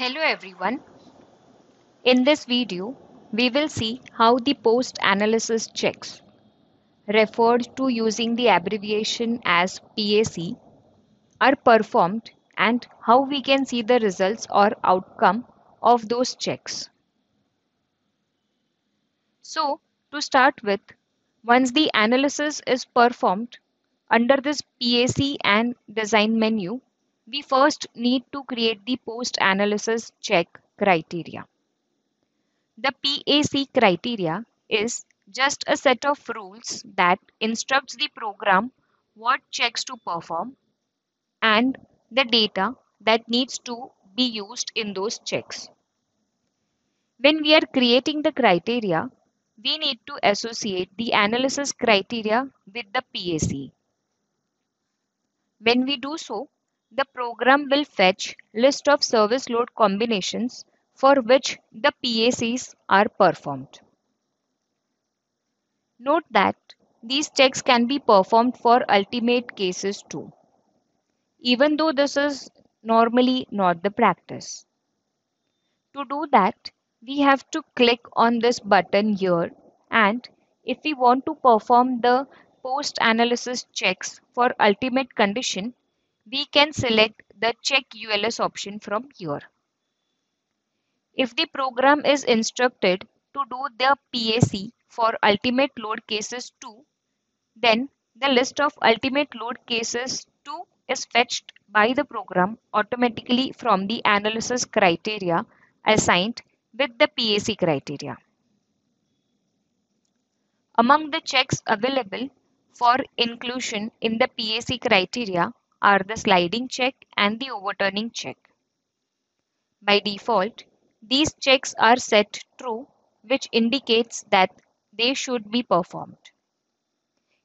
Hello everyone. In this video, we will see how the post-analysis checks, referred to using the abbreviation as PAC, are performed and how we can see the results or outcome of those checks. So, to start with, once the analysis is performed, under this PAC and design menu, we first need to create the post-analysis check criteria. The PAC criteria is just a set of rules that instructs the program what checks to perform and the data that needs to be used in those checks. When we are creating the criteria, we need to associate the analysis criteria with the PAC. When we do so, the program will fetch list of service load combinations for which the PACs are performed. Note that these checks can be performed for ultimate cases too, even though this is normally not the practice. To do that, we have to click on this button here and if we want to perform the post-analysis checks for ultimate condition, we can select the check ULS option from here. If the program is instructed to do the PAC for ultimate load cases 2, then the list of ultimate load cases 2 is fetched by the program automatically from the analysis criteria assigned with the PAC criteria. Among the checks available for inclusion in the PAC criteria are the sliding check and the overturning check. By default, these checks are set true, which indicates that they should be performed.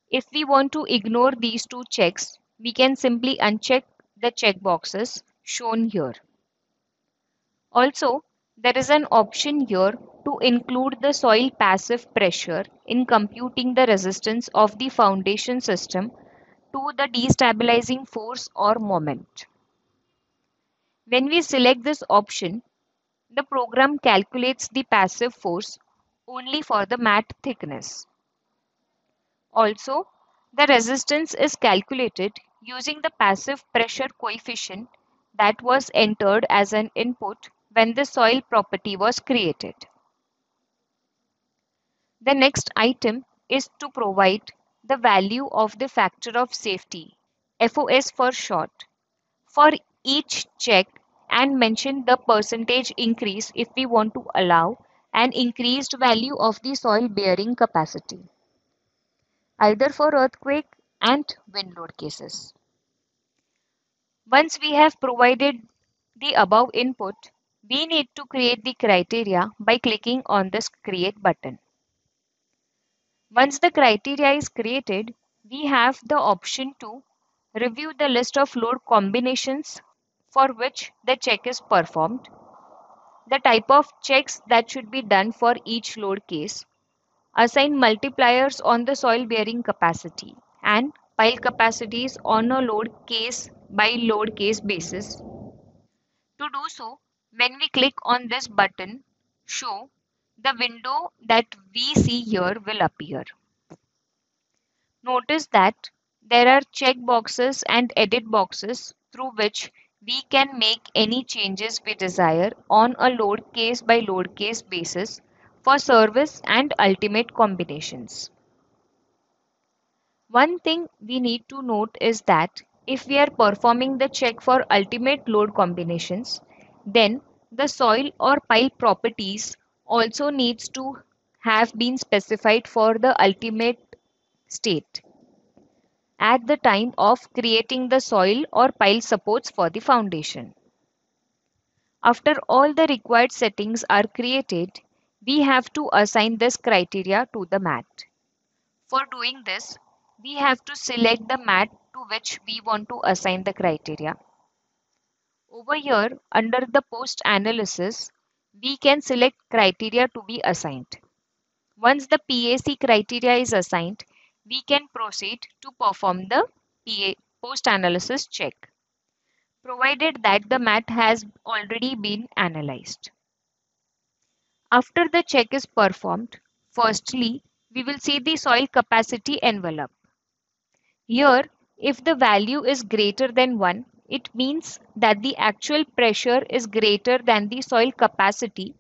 If we want to ignore these two checks, we can simply uncheck the checkboxes shown here. Also, there is an option here to include the soil passive pressure in computing the resistance of the foundation system to the destabilizing force or moment. When we select this option, the program calculates the passive force only for the mat thickness. Also, the resistance is calculated using the passive pressure coefficient that was entered as an input when the soil property was created. The next item is to provide the value of the factor of safety, FOS for short, for each check and mention the percentage increase if we want to allow an increased value of the soil bearing capacity, either for earthquake and wind load cases. Once we have provided the above input, we need to create the criteria by clicking on this create button. Once the criteria is created, we have the option to review the list of load combinations for which the check is performed, the type of checks that should be done for each load case, assign multipliers on the soil bearing capacity and pile capacities on a load case by load case basis. To do so, when we click on this button, show the window that we see here will appear. Notice that there are check boxes and edit boxes through which we can make any changes we desire on a load case by load case basis for service and ultimate combinations. One thing we need to note is that if we are performing the check for ultimate load combinations, then the soil or pile properties also needs to have been specified for the ultimate state at the time of creating the soil or pile supports for the foundation. After all the required settings are created, we have to assign this criteria to the mat. For doing this, we have to select the mat to which we want to assign the criteria. Over here, under the post analysis, we can select criteria to be assigned. Once the PAC criteria is assigned, we can proceed to perform the PA post analysis check. provided that the mat has already been analyzed. After the check is performed, firstly, we will see the soil capacity envelope. Here, if the value is greater than 1, it means that the actual pressure is greater than the soil capacity,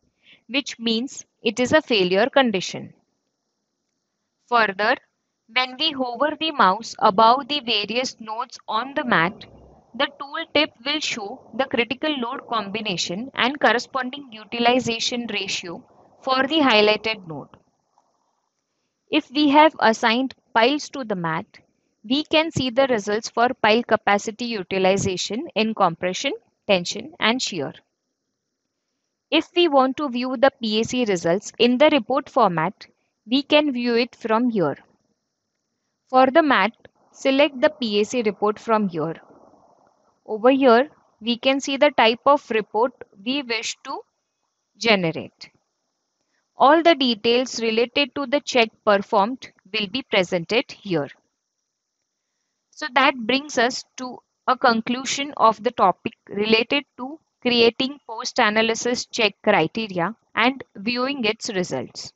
which means it is a failure condition. Further, when we hover the mouse above the various nodes on the mat, the tooltip will show the critical load combination and corresponding utilization ratio for the highlighted node. If we have assigned piles to the mat, we can see the results for pile capacity utilization in compression, tension and shear. If we want to view the PAC results in the report format, we can view it from here. For the mat, select the PAC report from here. Over here, we can see the type of report we wish to generate. All the details related to the check performed will be presented here. So that brings us to a conclusion of the topic related to creating post-analysis check criteria and viewing its results.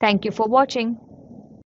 Thank you for watching.